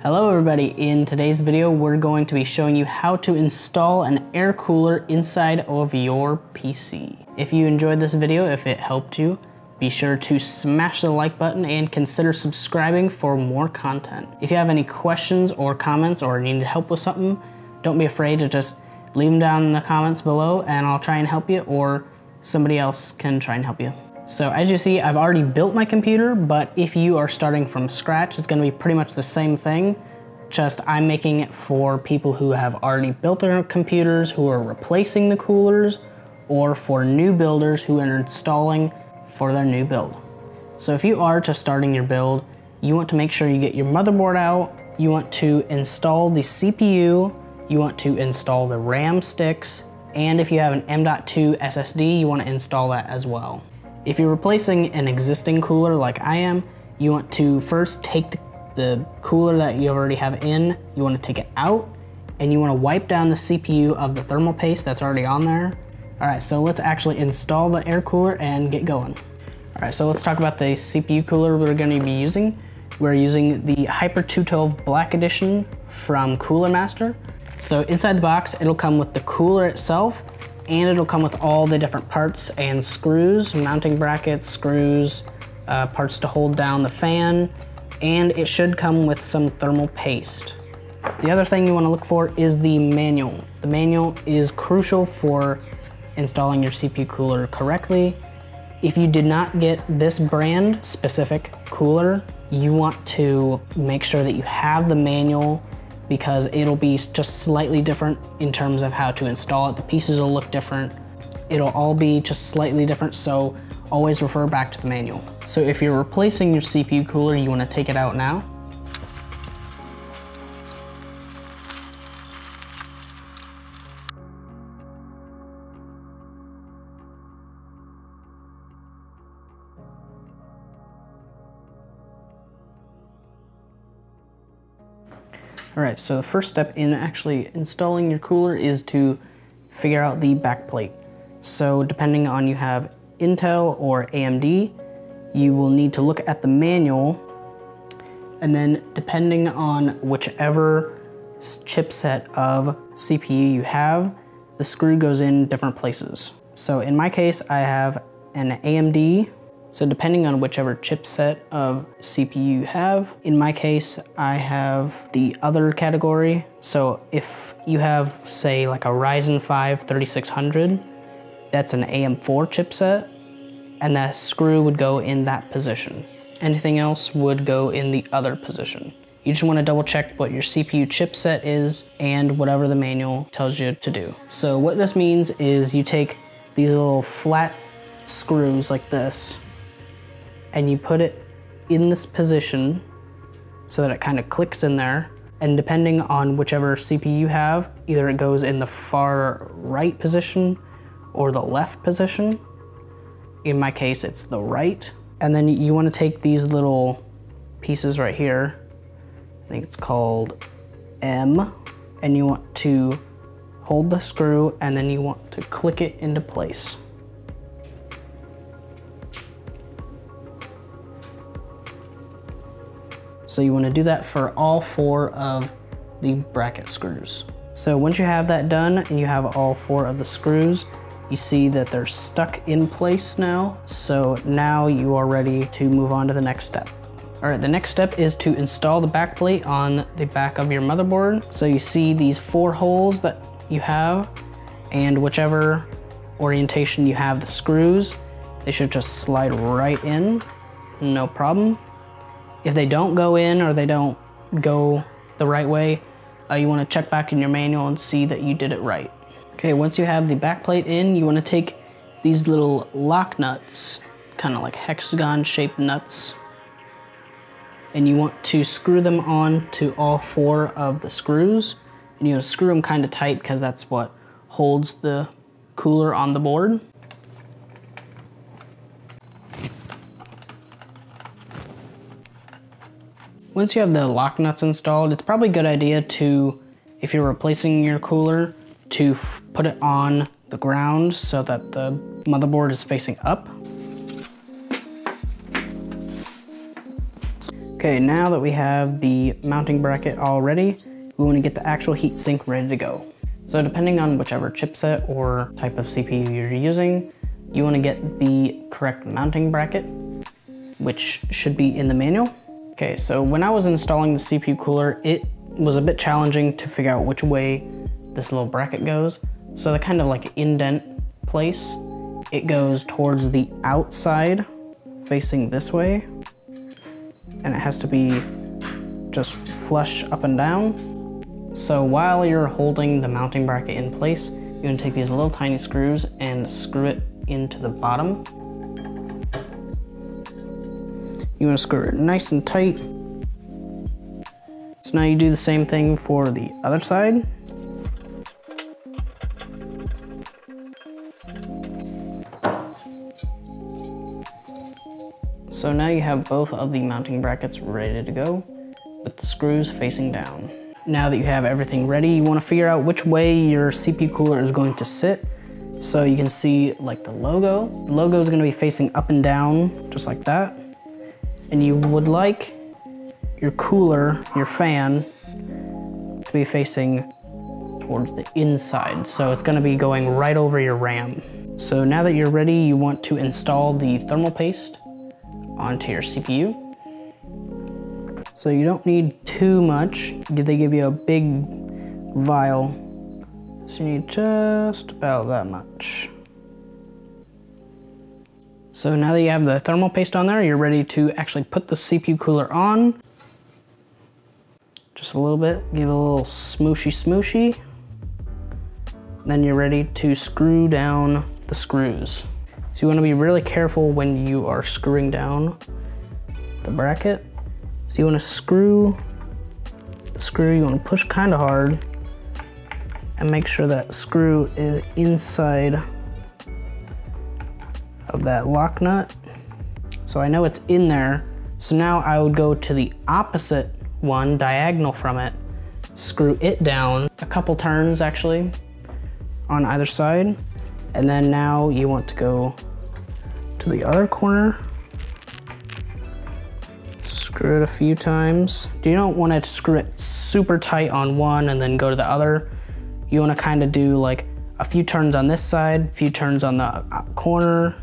Hello everybody, in today's video we're going to be showing you how to install an air cooler inside of your PC. If you enjoyed this video, if it helped you, be sure to smash the like button and consider subscribing for more content. If you have any questions or comments or need help with something, don't be afraid to just leave them down in the comments below and I'll try and help you or somebody else can try and help you. So as you see, I've already built my computer, but if you are starting from scratch, it's gonna be pretty much the same thing, just I'm making it for people who have already built their computers, who are replacing the coolers, or for new builders who are installing for their new build. So if you are just starting your build, you want to make sure you get your motherboard out, you want to install the CPU, you want to install the RAM sticks, and if you have an M.2 SSD, you want to install that as well. If you're replacing an existing cooler like I am, you want to first take the, the cooler that you already have in, you want to take it out, and you want to wipe down the CPU of the thermal paste that's already on there. All right, so let's actually install the air cooler and get going. All right, so let's talk about the CPU cooler we're gonna be using. We're using the Hyper 212 Black Edition from Cooler Master. So inside the box, it'll come with the cooler itself, and it'll come with all the different parts and screws, mounting brackets, screws, uh, parts to hold down the fan, and it should come with some thermal paste. The other thing you wanna look for is the manual. The manual is crucial for installing your CPU cooler correctly. If you did not get this brand specific cooler, you want to make sure that you have the manual because it'll be just slightly different in terms of how to install it. The pieces will look different. It'll all be just slightly different, so always refer back to the manual. So if you're replacing your CPU cooler, you wanna take it out now. All right, so the first step in actually installing your cooler is to figure out the backplate. So depending on you have Intel or AMD, you will need to look at the manual and then depending on whichever chipset of CPU you have, the screw goes in different places. So in my case, I have an AMD so depending on whichever chipset of CPU you have, in my case, I have the other category. So if you have, say, like a Ryzen 5 3600, that's an AM4 chipset, and that screw would go in that position. Anything else would go in the other position. You just wanna double check what your CPU chipset is and whatever the manual tells you to do. So what this means is you take these little flat screws like this, and you put it in this position so that it kind of clicks in there. And depending on whichever CPU you have, either it goes in the far right position or the left position. In my case, it's the right. And then you wanna take these little pieces right here, I think it's called M, and you want to hold the screw and then you want to click it into place. So you wanna do that for all four of the bracket screws. So once you have that done and you have all four of the screws, you see that they're stuck in place now. So now you are ready to move on to the next step. All right, the next step is to install the backplate on the back of your motherboard. So you see these four holes that you have and whichever orientation you have the screws, they should just slide right in, no problem. If they don't go in or they don't go the right way, uh, you want to check back in your manual and see that you did it right. Okay, once you have the backplate in, you want to take these little lock nuts, kind of like hexagon shaped nuts, and you want to screw them on to all four of the screws. And you want to screw them kind of tight because that's what holds the cooler on the board. Once you have the lock nuts installed, it's probably a good idea to, if you're replacing your cooler, to put it on the ground so that the motherboard is facing up. Okay, now that we have the mounting bracket all ready, we want to get the actual heatsink ready to go. So depending on whichever chipset or type of CPU you're using, you want to get the correct mounting bracket, which should be in the manual. Okay, so when I was installing the CPU cooler, it was a bit challenging to figure out which way this little bracket goes. So the kind of like indent place, it goes towards the outside facing this way. And it has to be just flush up and down. So while you're holding the mounting bracket in place, you're gonna take these little tiny screws and screw it into the bottom. You wanna screw it nice and tight. So now you do the same thing for the other side. So now you have both of the mounting brackets ready to go with the screws facing down. Now that you have everything ready, you wanna figure out which way your CPU cooler is going to sit. So you can see like the logo. The logo is gonna be facing up and down, just like that. And you would like your cooler, your fan, to be facing towards the inside. So it's gonna be going right over your RAM. So now that you're ready, you want to install the thermal paste onto your CPU. So you don't need too much. They give you a big vial. So you need just about that much. So now that you have the thermal paste on there, you're ready to actually put the CPU cooler on. Just a little bit, give it a little smooshy smooshy. Then you're ready to screw down the screws. So you wanna be really careful when you are screwing down the bracket. So you wanna screw the screw, you wanna push kinda hard and make sure that screw is inside that lock nut. So I know it's in there. So now I would go to the opposite one, diagonal from it, screw it down a couple turns actually on either side. And then now you want to go to the other corner. Screw it a few times. Do you don't want to screw it super tight on one and then go to the other. You want to kind of do like a few turns on this side, a few turns on the corner,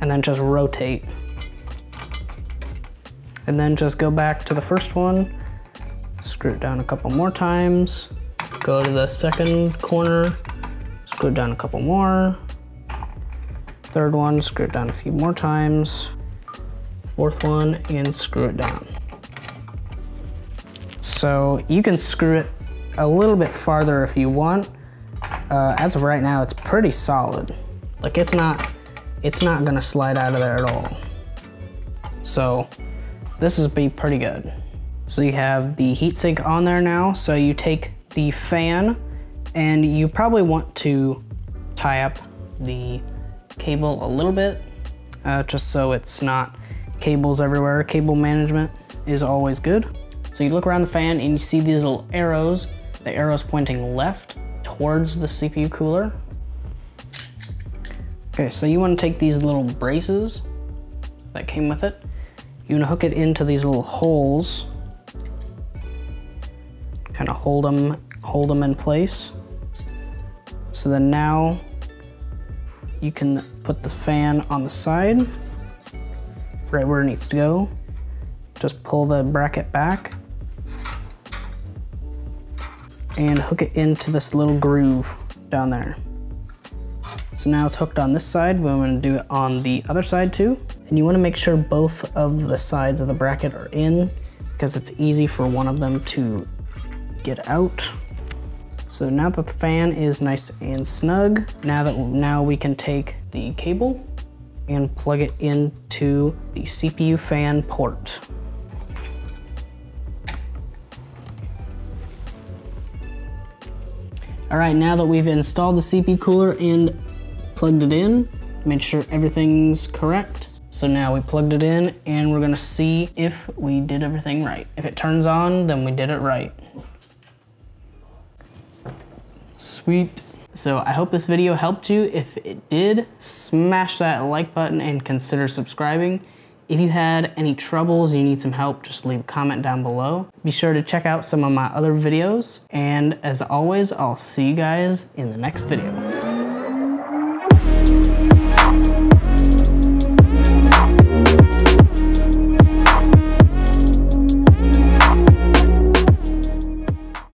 and then just rotate. And then just go back to the first one, screw it down a couple more times, go to the second corner, screw it down a couple more, Third one, screw it down a few more times. Fourth one, and screw it down. So you can screw it a little bit farther if you want. Uh, as of right now, it's pretty solid. Like it's not, it's not gonna slide out of there at all. So this is be pretty good. So you have the heatsink on there now. So you take the fan and you probably want to tie up the cable a little bit, uh, just so it's not cables everywhere. Cable management is always good. So you look around the fan and you see these little arrows, the arrows pointing left towards the CPU cooler. Okay, so you wanna take these little braces that came with it. You wanna hook it into these little holes, kind of hold them, hold them in place. So then now you can put the fan on the side, right where it needs to go. Just pull the bracket back and hook it into this little groove down there. So now it's hooked on this side, I'm gonna do it on the other side too. And you wanna make sure both of the sides of the bracket are in because it's easy for one of them to get out. So now that the fan is nice and snug, now that now we can take the cable and plug it into the CPU fan port. All right, now that we've installed the CPU cooler and plugged it in, made sure everything's correct. So now we plugged it in and we're gonna see if we did everything right. If it turns on, then we did it right. Sweet. So I hope this video helped you. If it did, smash that like button and consider subscribing. If you had any troubles, you need some help, just leave a comment down below. Be sure to check out some of my other videos. And as always, I'll see you guys in the next video.